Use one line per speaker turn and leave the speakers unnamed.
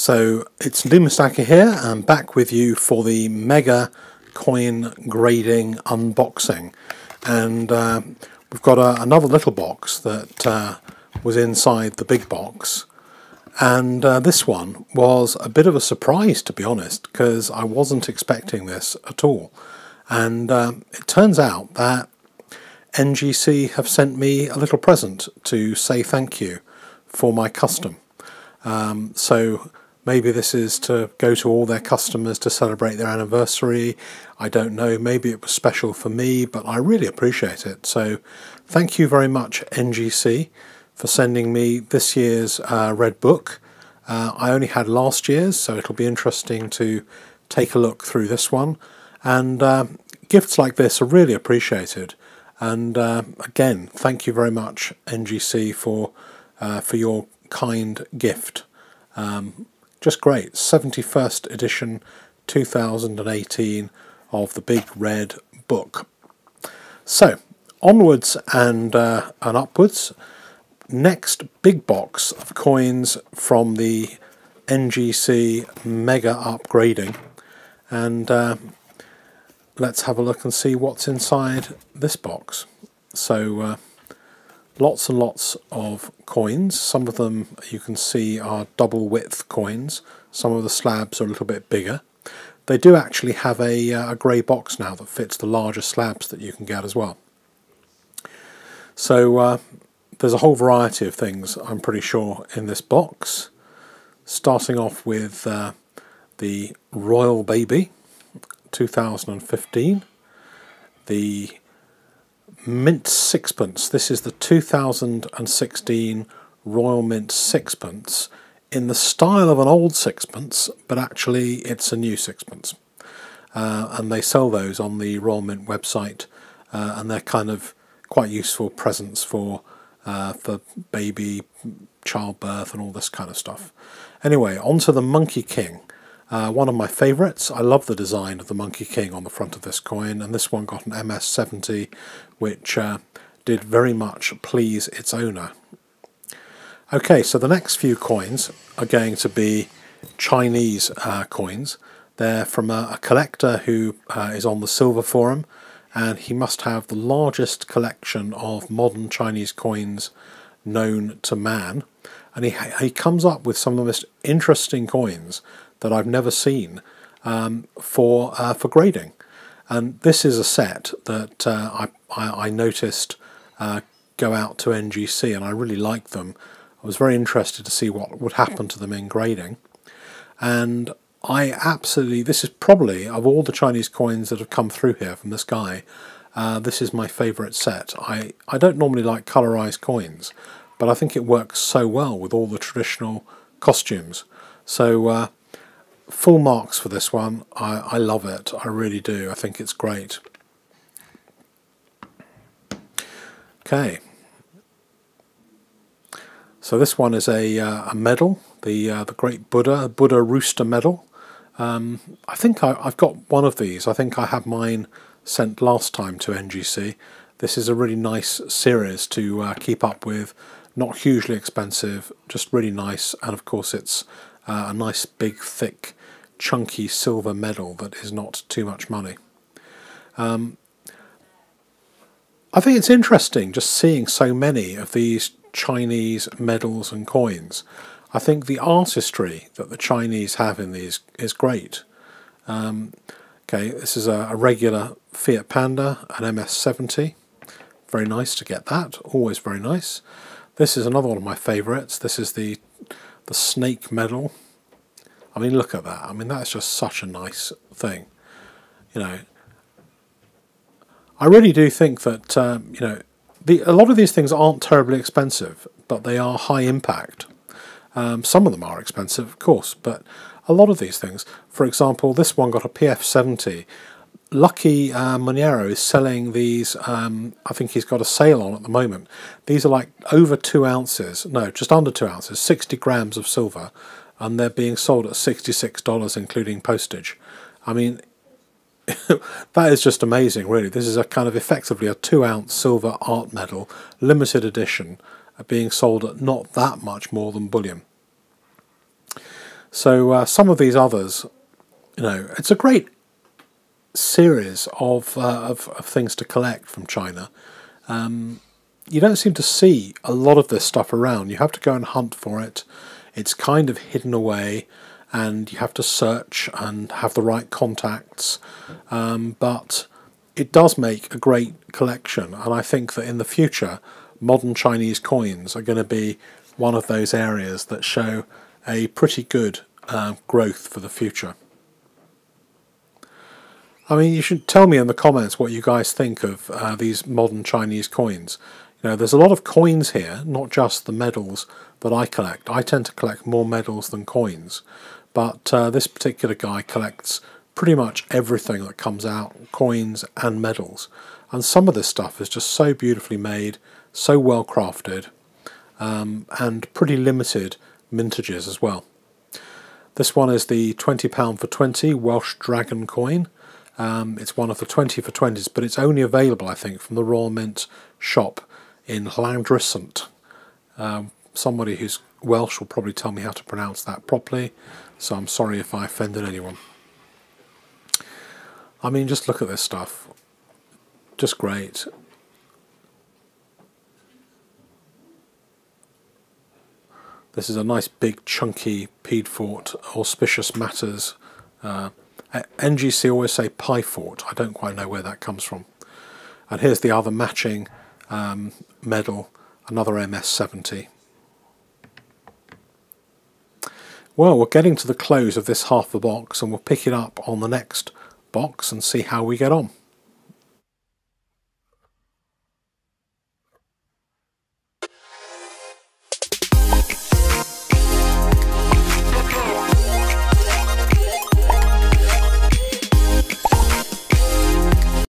So it's Demon here and back with you for the Mega Coin Grading unboxing. And uh, we've got a, another little box that uh, was inside the big box. And uh, this one was a bit of a surprise, to be honest, because I wasn't expecting this at all. And uh, it turns out that NGC have sent me a little present to say thank you for my custom. Um, so maybe this is to go to all their customers to celebrate their anniversary. I don't know. Maybe it was special for me, but I really appreciate it. So thank you very much, NGC, for sending me this year's uh, Red Book. Uh, I only had last year's, so it'll be interesting to take a look through this one. And uh, gifts like this are really appreciated. And uh, again, thank you very much, NGC, for uh, for your kind gift. Um, just great. 71st edition 2018 of the Big Red Book. So, onwards and, uh, and upwards. Next big box of coins from the NGC Mega Upgrading. And uh, let's have a look and see what's inside this box. So, uh, lots and lots of coins. Some of them you can see are double width coins. Some of the slabs are a little bit bigger. They do actually have a, uh, a grey box now that fits the larger slabs that you can get as well. So uh, there's a whole variety of things I'm pretty sure in this box. Starting off with uh, the Royal Baby 2015, the Mint Sixpence. This is the 2016 Royal Mint Sixpence in the style of an old sixpence, but actually it's a new sixpence. Uh, and they sell those on the Royal Mint website, uh, and they're kind of quite useful presents for uh, for baby, childbirth, and all this kind of stuff. Anyway, on to the Monkey King. Uh, one of my favourites. I love the design of the Monkey King on the front of this coin, and this one got an MS70, which uh, did very much please its owner. Okay, so the next few coins are going to be Chinese uh, coins. They're from a, a collector who uh, is on the Silver Forum, and he must have the largest collection of modern Chinese coins known to man. And he, he comes up with some of the most interesting coins that I've never seen um, for uh, for grading. And this is a set that uh, I, I, I, noticed uh, go out to NGC, and I really liked them. I was very interested to see what would happen to them in grading. And I absolutely, this is probably, of all the Chinese coins that have come through here from this guy, uh, this is my favourite set. I, I don't normally like colourised coins, but I think it works so well with all the traditional costumes. So uh, full marks for this one. I, I love it. I really do. I think it's great. Okay. So this one is a, uh, a medal, the uh, the Great Buddha Buddha Rooster Medal. Um, I think I, have got one of these. I think I had mine sent last time to NGC. This is a really nice series to uh, keep up with. Not hugely expensive, just really nice, and of course it's uh, a nice big thick chunky silver medal that is not too much money. Um, I think it's interesting just seeing so many of these Chinese medals and coins. I think the artistry that the Chinese have in these is great. Um, okay, this is a, a, regular Fiat Panda, an MS-70. Very nice to get that, always very nice. This is another one of my favourites. This is the the snake medal I mean, look at that. I mean, that's just such a nice thing. You know, I really do think that um, you know the a lot of these things aren't terribly expensive, but they are high impact. Um, some of them are expensive, of course, but a lot of these things. For example, this one got a PF70. Lucky uh, Monero is selling these. Um, I think he's got a sale on at the moment. These are like over two ounces, no, just under two ounces, 60 grams of silver and they're being sold at $66 including postage. I mean, that is just amazing, really. This is a kind of effectively a two ounce silver art medal, limited edition, being sold at not that much more than bullion. So uh, some of these others, you know, it's a great series of, uh, of, of things to collect from China. Um, you don't seem to see a lot of this stuff around. You have to go and hunt for it. It's kind of hidden away, and you have to search and have the right contacts. Um, but it does make a great collection, and I think that in the future, modern Chinese coins are going to be one of those areas that show a pretty good uh, growth for the future. I mean, you should tell me in the comments what you guys think of uh, these modern Chinese coins. You know, there's a lot of coins here, not just the medals that I collect. I tend to collect more medals than coins, but uh, this particular guy collects pretty much everything that comes out, coins and medals. And some of this stuff is just so beautifully made, so well crafted, um, and pretty limited mintages as well. This one is the £20 for 20 Welsh Dragon coin. Um, it's one of the 20 for 20s, but it's only available, I think, from the Royal Mint shop in Llantrisant. Um, somebody who's Welsh will probably tell me how to pronounce that properly, so I'm sorry if I offended anyone. I mean, just look at this stuff. Just great. This is a nice big chunky Piedfort Auspicious Matters. Uh, NGC always say Pyfort. I don't quite know where that comes from. And here's the other matching um, medal, another MS-70. Well, we're getting to the close of this half the box and we'll pick it up on the next box and see how we get on.